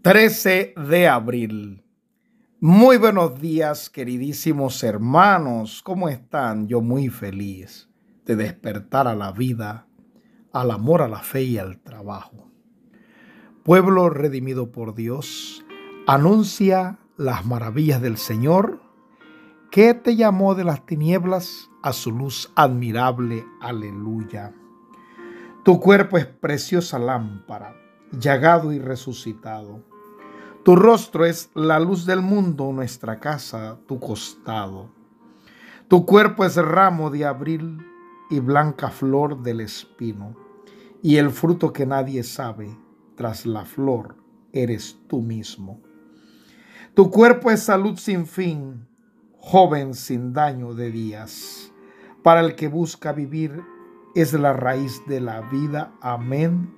13 de abril. Muy buenos días, queridísimos hermanos. ¿Cómo están? Yo muy feliz de despertar a la vida, al amor, a la fe y al trabajo. Pueblo redimido por Dios, anuncia las maravillas del Señor, que te llamó de las tinieblas a su luz admirable. Aleluya. Tu cuerpo es preciosa lámpara, llagado y resucitado tu rostro es la luz del mundo, nuestra casa, tu costado. Tu cuerpo es ramo de abril y blanca flor del espino, y el fruto que nadie sabe, tras la flor, eres tú mismo. Tu cuerpo es salud sin fin, joven sin daño de días. Para el que busca vivir es la raíz de la vida. Amén.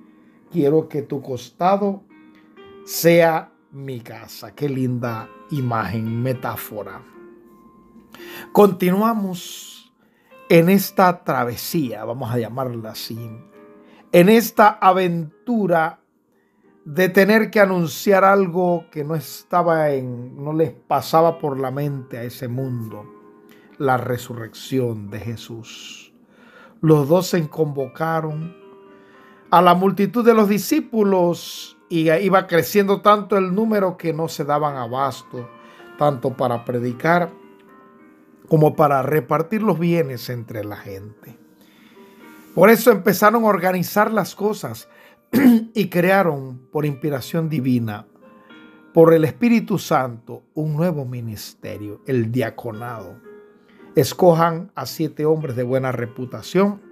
Quiero que tu costado sea mi casa. Qué linda imagen, metáfora. Continuamos en esta travesía, vamos a llamarla así, en esta aventura de tener que anunciar algo que no estaba en, no les pasaba por la mente a ese mundo, la resurrección de Jesús. Los dos se convocaron a la multitud de los discípulos y iba creciendo tanto el número que no se daban abasto, tanto para predicar como para repartir los bienes entre la gente. Por eso empezaron a organizar las cosas y crearon por inspiración divina, por el Espíritu Santo, un nuevo ministerio, el diaconado. Escojan a siete hombres de buena reputación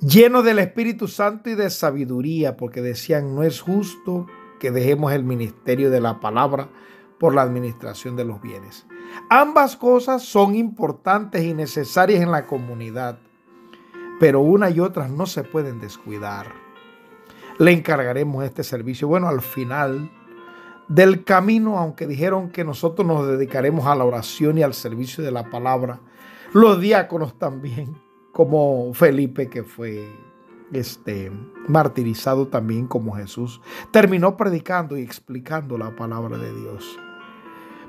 lleno del Espíritu Santo y de sabiduría, porque decían, no es justo que dejemos el ministerio de la palabra por la administración de los bienes. Ambas cosas son importantes y necesarias en la comunidad, pero una y otra no se pueden descuidar. Le encargaremos este servicio. Bueno, al final del camino, aunque dijeron que nosotros nos dedicaremos a la oración y al servicio de la palabra, los diáconos también como Felipe que fue este, martirizado también como Jesús, terminó predicando y explicando la palabra de Dios.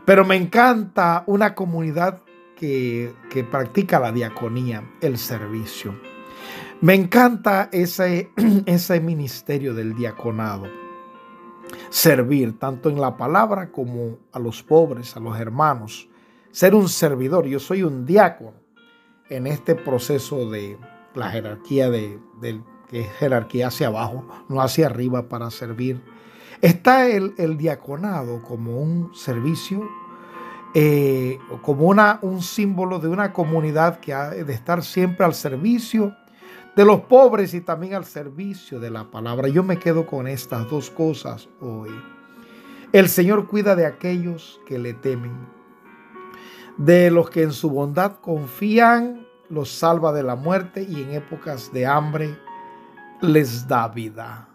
Pero me encanta una comunidad que, que practica la diaconía, el servicio. Me encanta ese, ese ministerio del diaconado. Servir tanto en la palabra como a los pobres, a los hermanos. Ser un servidor. Yo soy un diácono en este proceso de la jerarquía de, que es jerarquía hacia abajo, no hacia arriba para servir. Está el, diaconado como un servicio, eh, como una, un símbolo de una comunidad que ha de estar siempre al servicio de los pobres y también al servicio de la palabra. Yo me quedo con estas dos cosas hoy. El Señor cuida de aquellos que le temen de los que en su bondad confían, los salva de la muerte y en épocas de hambre les da vida.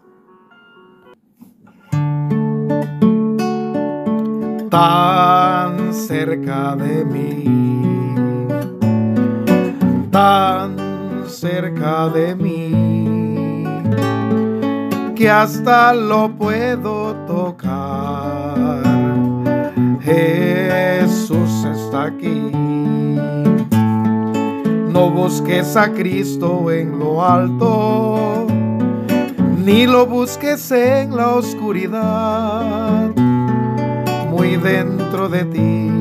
Tan cerca de mí, tan cerca de mí, que hasta lo puedo tocar. Jesús está aquí. No busques a Cristo en lo alto, ni lo busques en la oscuridad. Muy dentro de ti,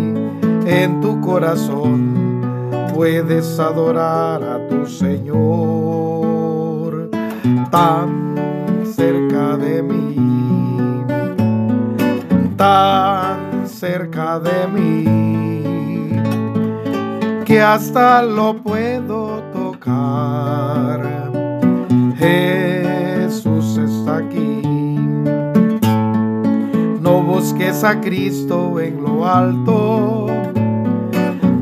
en tu corazón, puedes adorar a tu Señor. Tan cerca de mí, tan cerca de mí, que hasta lo puedo tocar. Jesús está aquí. No busques a Cristo en lo alto,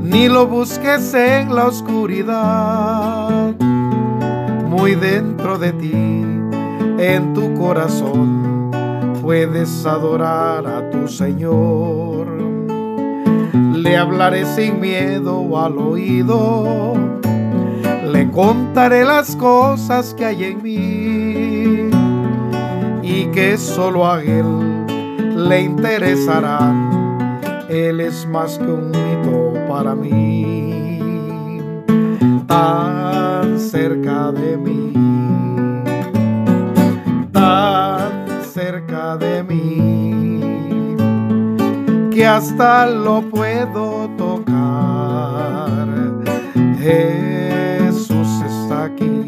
ni lo busques en la oscuridad. Muy dentro de ti, en tu corazón puedes adorar a tu Señor. Le hablaré sin miedo al oído, le contaré las cosas que hay en mí y que solo a Él le interesará. Él es más que un mito para mí, tan cerca de mí, tan cerca de mí, hasta lo puedo tocar. Jesús está aquí.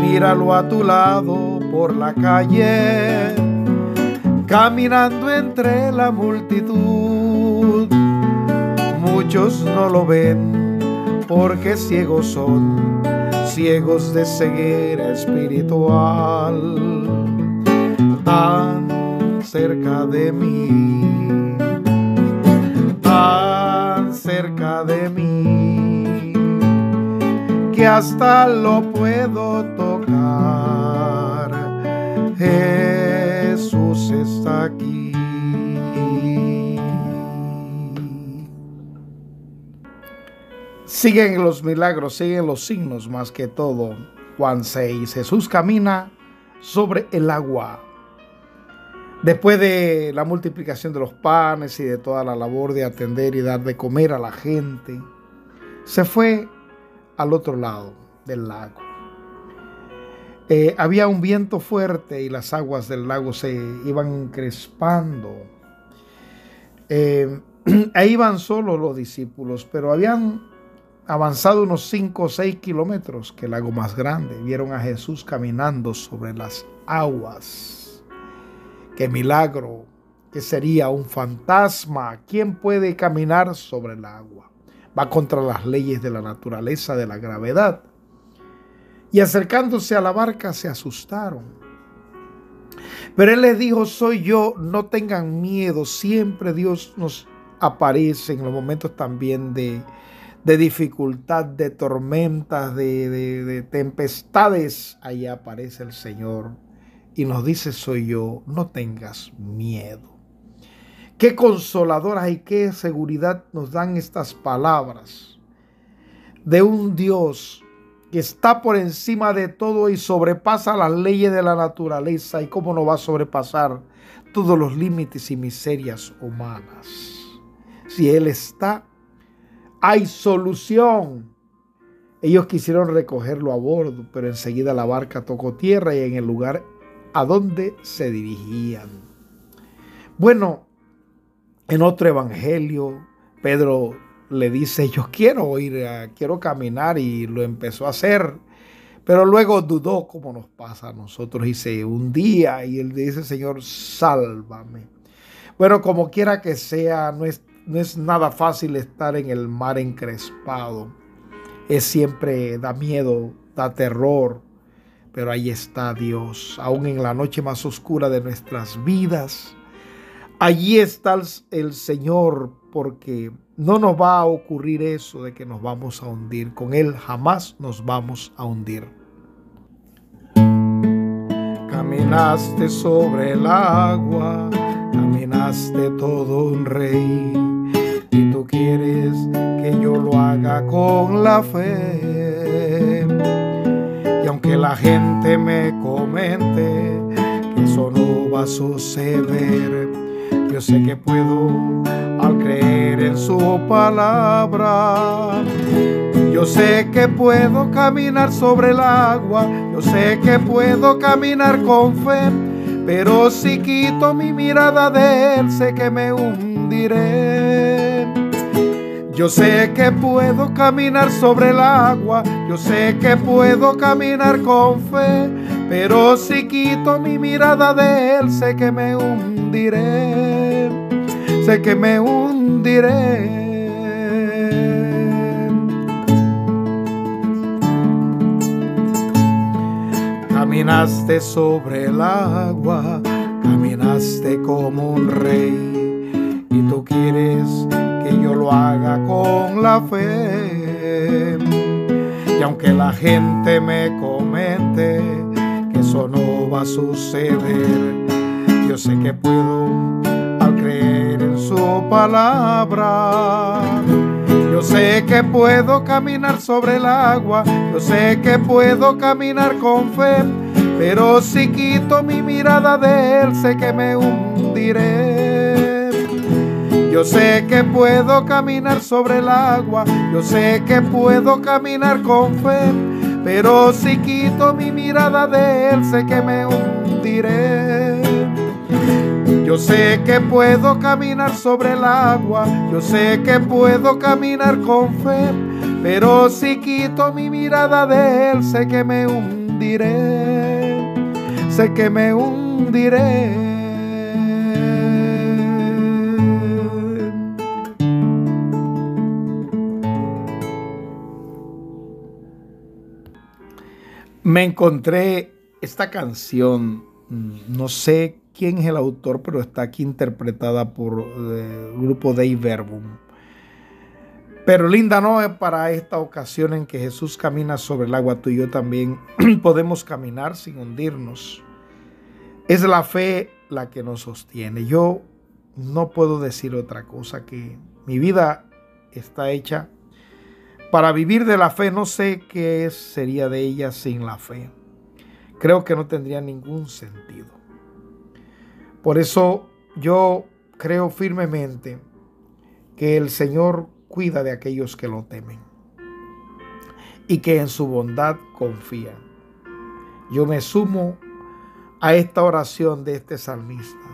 Míralo a tu lado por la calle, caminando entre la multitud. Muchos no lo ven porque ciegos son, ciegos de ceguera espiritual. Tan cerca de hasta lo puedo tocar. Jesús está aquí. Siguen los milagros, siguen los signos más que todo. Juan 6, Jesús camina sobre el agua. Después de la multiplicación de los panes y de toda la labor de atender y dar de comer a la gente, se fue al otro lado del lago. Eh, había un viento fuerte y las aguas del lago se iban crespando. Eh, ahí iban solo los discípulos, pero habían avanzado unos 5 o 6 kilómetros, que el lago más grande. Vieron a Jesús caminando sobre las aguas qué milagro, que sería un fantasma. ¿Quién puede caminar sobre el agua? Va contra las leyes de la naturaleza, de la gravedad. Y acercándose a la barca se asustaron. Pero él les dijo, soy yo, no tengan miedo. Siempre Dios nos aparece en los momentos también de, dificultad, de tormentas, de, de tempestades. Ahí aparece el Señor y nos dice soy yo, no tengas miedo. Qué consoladoras y qué seguridad nos dan estas palabras de un Dios que está por encima de todo y sobrepasa las leyes de la naturaleza y cómo no va a sobrepasar todos los límites y miserias humanas. Si Él está, hay solución. Ellos quisieron recogerlo a bordo, pero enseguida la barca tocó tierra y en el lugar a dónde se dirigían. Bueno, en otro evangelio, Pedro le dice, yo quiero ir, quiero caminar y lo empezó a hacer. Pero luego dudó como nos pasa a nosotros y se hundía y él dice, Señor, sálvame. Bueno, como quiera que sea, no es, no es nada fácil estar en el mar encrespado. Es siempre, da miedo, da terror, pero ahí está Dios, aún en la noche más oscura de nuestras vidas. Allí está el Señor porque no nos va a ocurrir eso de que nos vamos a hundir. Con Él jamás nos vamos a hundir. Caminaste sobre el agua, caminaste todo un rey. Y tú quieres que yo lo haga con la fe aunque la gente me comente que eso no va a suceder, yo sé que puedo al creer en su palabra. Yo sé que puedo caminar sobre el agua, yo sé que puedo caminar con fe, pero si quito mi mirada de él, sé que me hundiré. Yo sé que puedo caminar sobre el agua, yo sé que puedo caminar con fe, pero si quito mi mirada de él, sé que me hundiré, sé que me hundiré. Caminaste sobre el agua, caminaste como un rey, y tú quieres yo lo haga con la fe. Y aunque la gente me comente que eso no va a suceder, yo sé que puedo su palabra. Yo sé que puedo caminar sobre el agua, yo sé que puedo caminar con fe, Pero si quito mi mirada de Él, sé que me hundiré. Yo sé que puedo caminar sobre el agua, yo sé que puedo caminar con fe, pero si quito mi mirada de Él, sé que me hundiré. Yo sé que puedo caminar sobre el agua, yo sé que puedo caminar con fe, pero si quito mi mirada de Él, sé que me hundiré, sé que me hundiré. Me encontré esta canción, mm, no sé quién es el autor, pero está aquí interpretada por eh, el grupo Dei Verbum. Pero linda no es para esta ocasión en que Jesús camina sobre el agua, tú y yo también podemos caminar sin hundirnos. Es la fe la que nos sostiene. Yo no puedo decir otra cosa que mi vida está hecha para vivir de la fe. No sé qué sería de ella sin la fe. Creo que no tendría ningún sentido. Por eso yo creo firmemente que el Señor cuida de aquellos que lo temen y que en su bondad confían. Yo me sumo a esta oración de este salmista.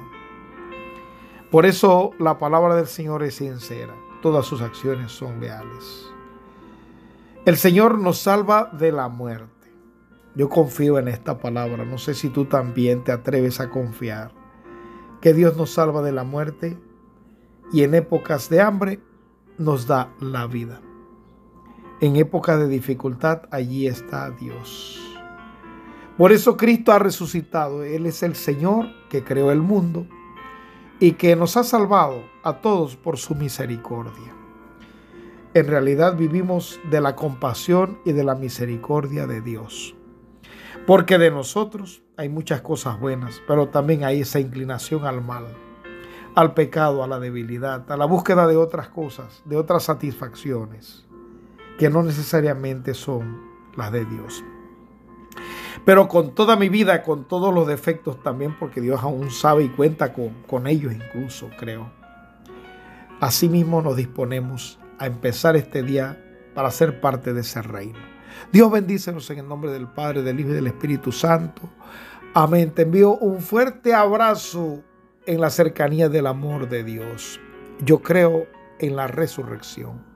Por eso la palabra del Señor es sincera, todas sus acciones son leales. El Señor nos salva de la muerte. Yo confío en esta palabra, no sé si tú también te atreves a confiar que Dios nos salva de la muerte y en épocas de hambre nos da la vida. En época de dificultad, allí está Dios. Por eso Cristo ha resucitado. Él es el Señor que creó el mundo y que nos ha salvado a todos por su misericordia. En realidad vivimos de la compasión y de la misericordia de Dios. Porque de nosotros hay muchas cosas buenas, pero también hay esa inclinación al mal al pecado, a la debilidad, a la búsqueda de otras cosas, de otras satisfacciones, que no necesariamente son las de Dios. Pero con toda mi vida, con todos los defectos también, porque Dios aún sabe y cuenta con, ellos incluso, creo. Asimismo nos disponemos a empezar este día para ser parte de ese reino. Dios bendícenos en el nombre del Padre, del Hijo y del Espíritu Santo. Amén. Te envío un fuerte abrazo en la cercanía del amor de Dios. Yo creo en la resurrección.